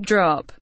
drop.